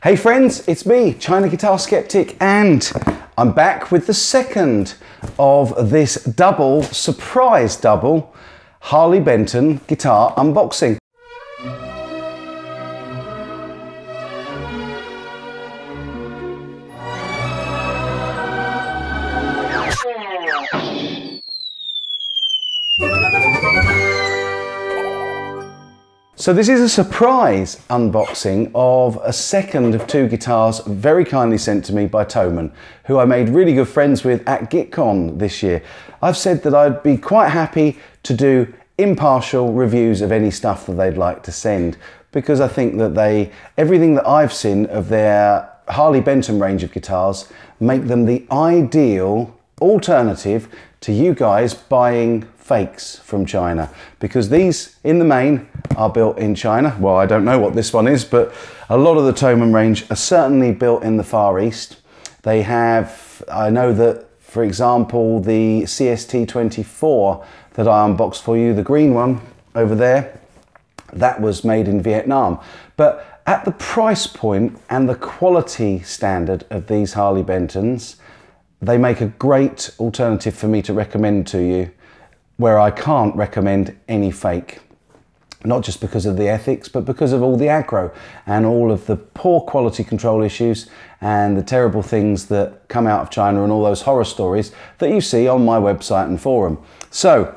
Hey friends, it's me, China Guitar Sceptic, and I'm back with the second of this double, surprise double, Harley Benton guitar unboxing. So this is a surprise unboxing of a second of two guitars very kindly sent to me by Thomann, who I made really good friends with at GitCon this year. I've said that I'd be quite happy to do impartial reviews of any stuff that they'd like to send because I think that they, everything that I've seen of their Harley Benton range of guitars make them the ideal alternative to you guys buying fakes from China because these in the main are built in China. Well, I don't know what this one is, but a lot of the Thomann range are certainly built in the Far East. They have, I know that, for example, the CST24 that I unboxed for you, the green one over there, that was made in Vietnam. But at the price point and the quality standard of these Harley Bentons, they make a great alternative for me to recommend to you where I can't recommend any fake. Not just because of the ethics, but because of all the aggro and all of the poor quality control issues and the terrible things that come out of China and all those horror stories that you see on my website and forum. So,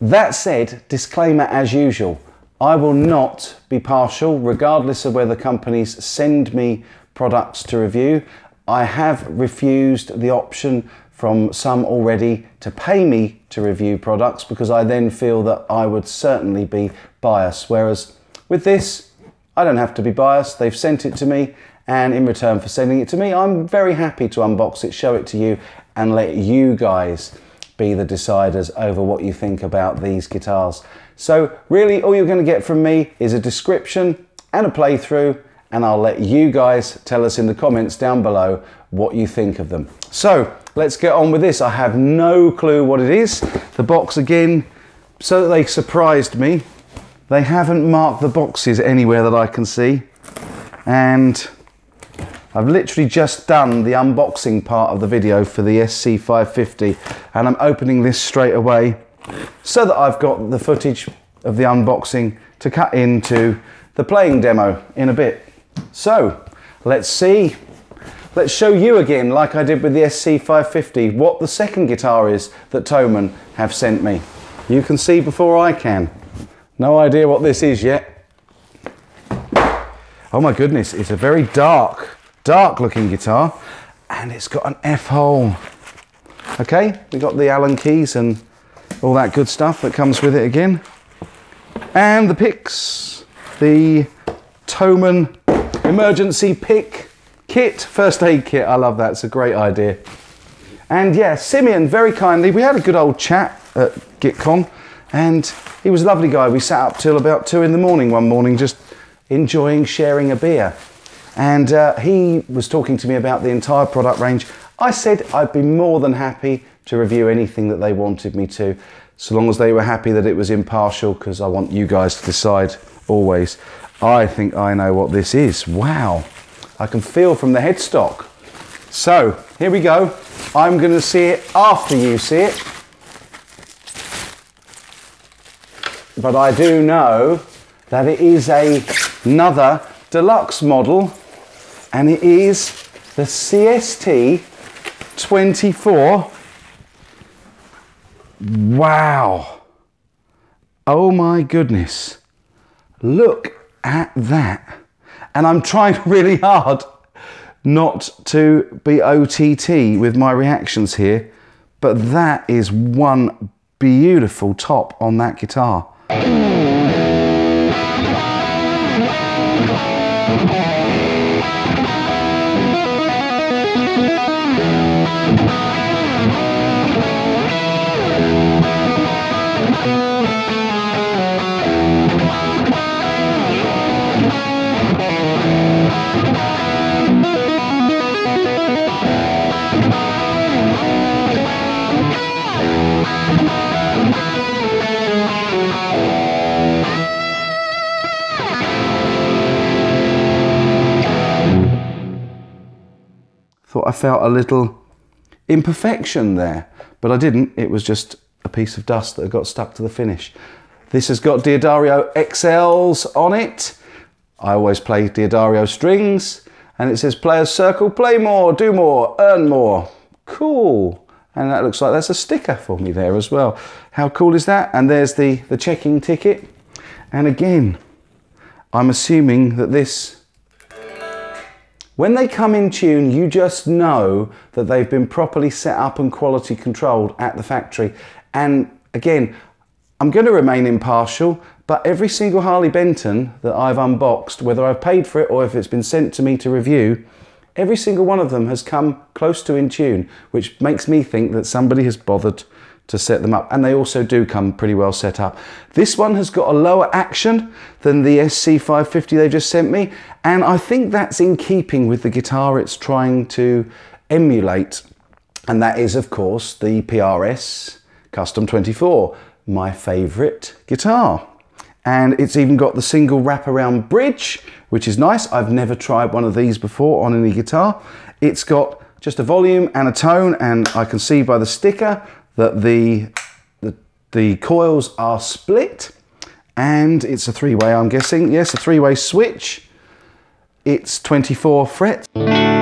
that said, disclaimer as usual, I will not be partial regardless of whether companies send me products to review. I have refused the option from some already to pay me to review products because I then feel that I would certainly be biased. Whereas with this, I don't have to be biased. They've sent it to me, and in return for sending it to me, I'm very happy to unbox it, show it to you, and let you guys be the deciders over what you think about these guitars. So, really, all you're going to get from me is a description and a playthrough, and I'll let you guys tell us in the comments down below what you think of them. So, let's get on with this. I have no clue what it is. The box again, so that they surprised me. They haven't marked the boxes anywhere that I can see. And I've literally just done the unboxing part of the video for the SC550 and I'm opening this straight away so that I've got the footage of the unboxing to cut into the playing demo in a bit. So let's see Let's show you again, like I did with the SC550, what the second guitar is that Thomann have sent me. You can see before I can. No idea what this is yet. Oh my goodness, it's a very dark, dark looking guitar and it's got an F hole. Okay, we got the Allen keys and all that good stuff that comes with it again. And the picks, the Thomann emergency pick Kit, first aid kit. I love that. It's a great idea. And yeah, Simeon, very kindly, we had a good old chat at GitCon, and he was a lovely guy. We sat up till about two in the morning one morning, just enjoying sharing a beer. And uh, he was talking to me about the entire product range. I said I'd be more than happy to review anything that they wanted me to, so long as they were happy that it was impartial, because I want you guys to decide always. I think I know what this is. Wow. I can feel from the headstock. So here we go. I'm going to see it after you see it. But I do know that it is a, another deluxe model and it is the CST 24. Wow. Oh my goodness. Look at that. And I'm trying really hard not to be OTT with my reactions here, but that is one beautiful top on that guitar. Thought I felt a little imperfection there, but I didn't. It was just a piece of dust that got stuck to the finish. This has got D'Addario XLs on it. I always play D'Addario strings and it says players circle, play more, do more, earn more. Cool. And that looks like that's a sticker for me there as well. How cool is that? And there's the, the checking ticket. And again, I'm assuming that this when they come in tune, you just know that they've been properly set up and quality controlled at the factory. And again, I'm going to remain impartial, but every single Harley Benton that I've unboxed, whether I've paid for it or if it's been sent to me to review, every single one of them has come close to in tune, which makes me think that somebody has bothered to set them up. And they also do come pretty well set up. This one has got a lower action than the SC550 they just sent me. And I think that's in keeping with the guitar it's trying to emulate. And that is, of course, the PRS Custom 24, my favorite guitar. And it's even got the single wraparound bridge, which is nice. I've never tried one of these before on any guitar. It's got just a volume and a tone, and I can see by the sticker that the, the, the coils are split and it's a three-way I'm guessing. Yes, a three-way switch. It's 24 frets.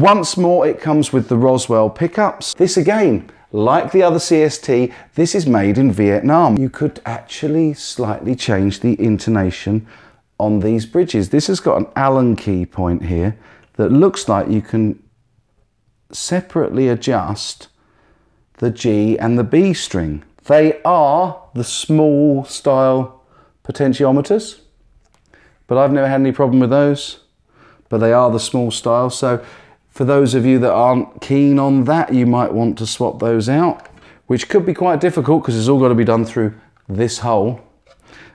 Once more, it comes with the Roswell pickups. This again, like the other CST, this is made in Vietnam. You could actually slightly change the intonation on these bridges. This has got an Allen key point here that looks like you can separately adjust the G and the B string. They are the small style potentiometers, but I've never had any problem with those, but they are the small style. So for those of you that aren't keen on that, you might want to swap those out, which could be quite difficult because it's all got to be done through this hole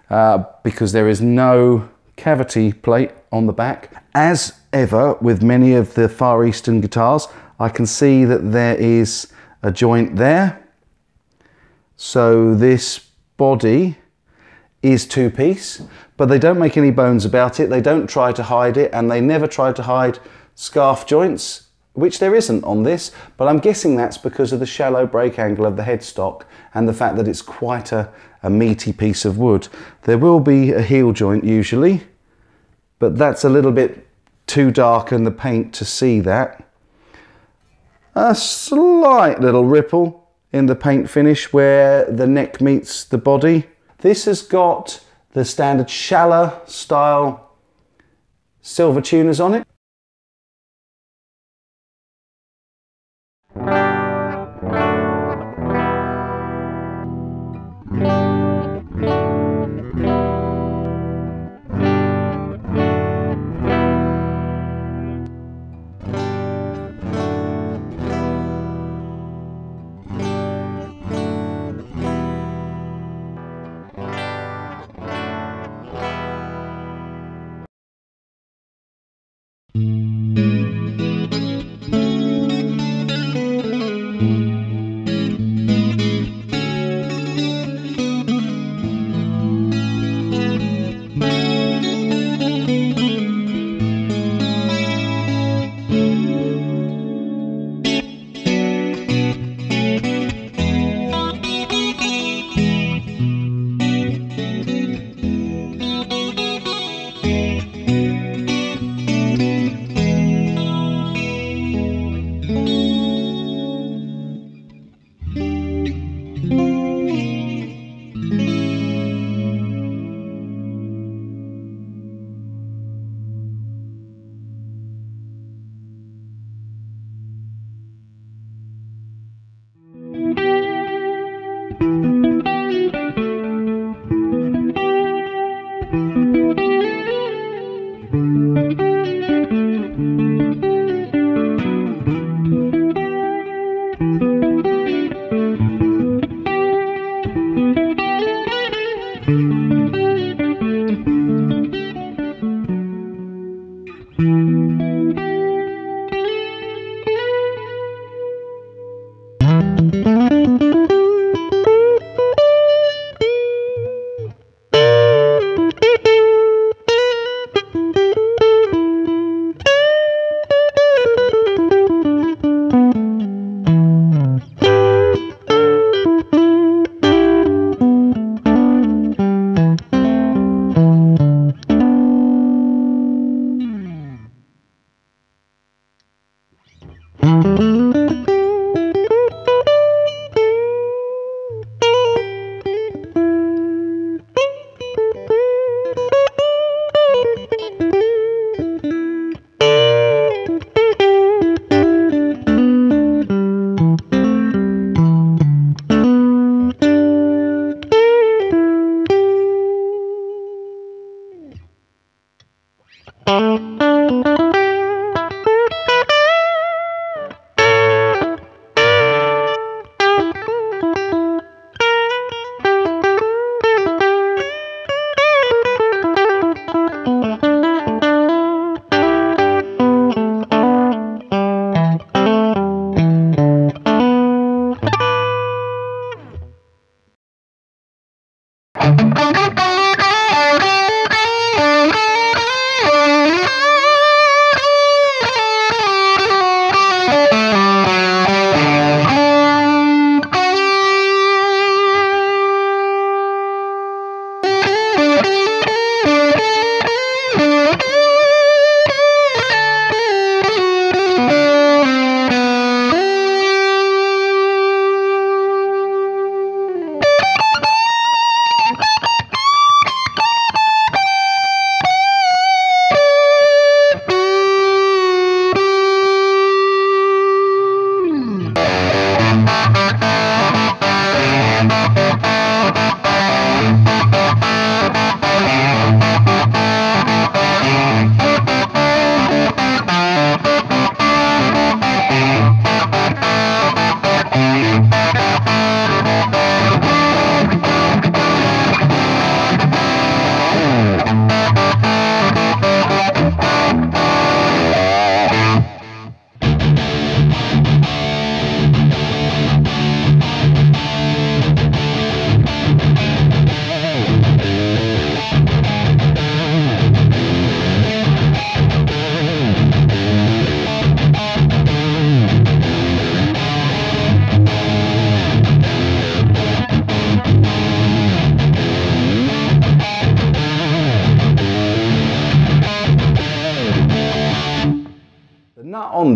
uh, because there is no cavity plate on the back. As ever with many of the Far Eastern guitars, I can see that there is a joint there. So this body is two piece, but they don't make any bones about it. They don't try to hide it and they never try to hide scarf joints, which there isn't on this, but I'm guessing that's because of the shallow break angle of the headstock and the fact that it's quite a, a meaty piece of wood. There will be a heel joint usually, but that's a little bit too dark in the paint to see that. A slight little ripple in the paint finish where the neck meets the body. This has got the standard Schaller style silver tuners on it.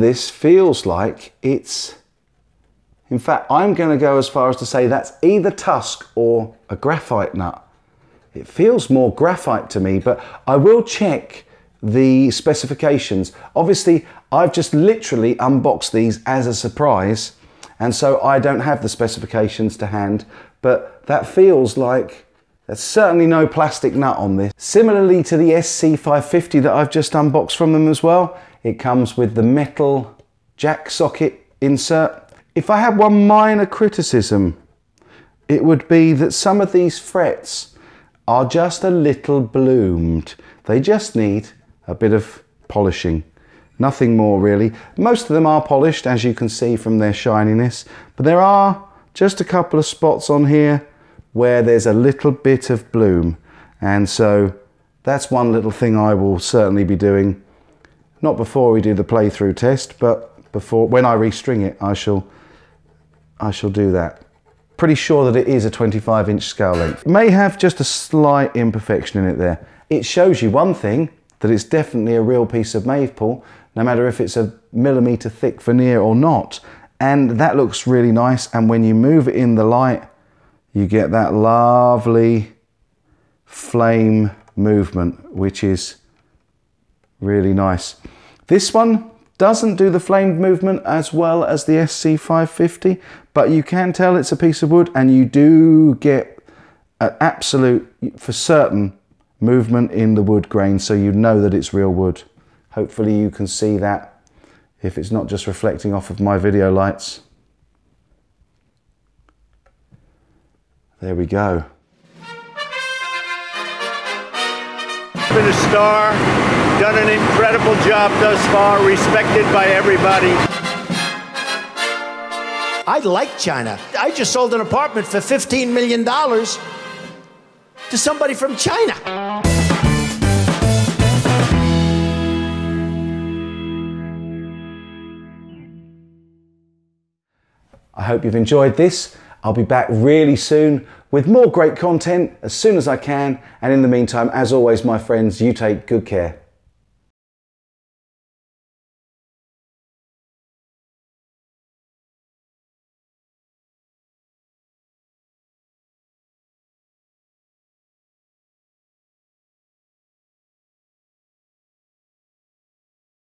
This feels like it's, in fact, I'm going to go as far as to say that's either tusk or a graphite nut. It feels more graphite to me, but I will check the specifications. Obviously, I've just literally unboxed these as a surprise, and so I don't have the specifications to hand, but that feels like there's certainly no plastic nut on this. Similarly to the SC550 that I've just unboxed from them as well, it comes with the metal jack socket insert. If I had one minor criticism, it would be that some of these frets are just a little bloomed. They just need a bit of polishing. Nothing more really. Most of them are polished as you can see from their shininess, but there are just a couple of spots on here where there's a little bit of bloom. And so that's one little thing I will certainly be doing not before we do the playthrough test, but before when I restring it, I shall I shall do that. Pretty sure that it is a 25 inch scale length. may have just a slight imperfection in it there. It shows you one thing, that it's definitely a real piece of maple, no matter if it's a millimeter thick veneer or not. And that looks really nice. And when you move it in the light, you get that lovely flame movement, which is really nice. This one doesn't do the flamed movement as well as the SC550, but you can tell it's a piece of wood and you do get an absolute, for certain, movement in the wood grain so you know that it's real wood. Hopefully you can see that if it's not just reflecting off of my video lights. There we go. Been a star, done an incredible job thus far, respected by everybody. I like China. I just sold an apartment for $15 million to somebody from China. I hope you've enjoyed this. I'll be back really soon with more great content as soon as I can. And in the meantime, as always, my friends, you take good care.